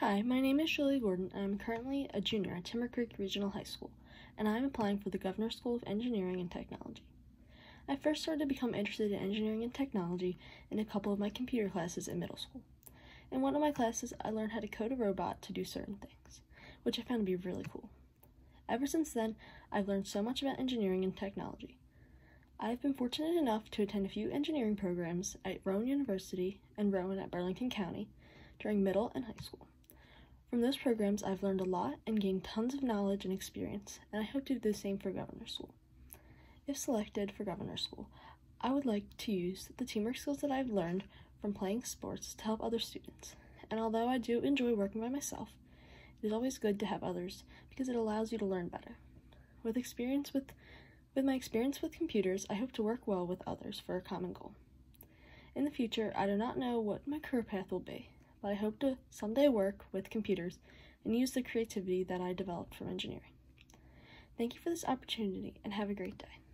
Hi, my name is Julia Gordon, and I'm currently a junior at Timber Creek Regional High School, and I'm applying for the Governor School of Engineering and Technology. I first started to become interested in engineering and technology in a couple of my computer classes in middle school. In one of my classes, I learned how to code a robot to do certain things, which I found to be really cool. Ever since then, I've learned so much about engineering and technology. I have been fortunate enough to attend a few engineering programs at Rowan University and Rowan at Burlington County during middle and high school. From those programs, I've learned a lot and gained tons of knowledge and experience, and I hope to do the same for Governor School. If selected for Governor School, I would like to use the teamwork skills that I've learned from playing sports to help other students. And although I do enjoy working by myself, it is always good to have others because it allows you to learn better. With experience with with my experience with computers, I hope to work well with others for a common goal. In the future, I do not know what my career path will be, but I hope to someday work with computers and use the creativity that I developed from engineering. Thank you for this opportunity and have a great day.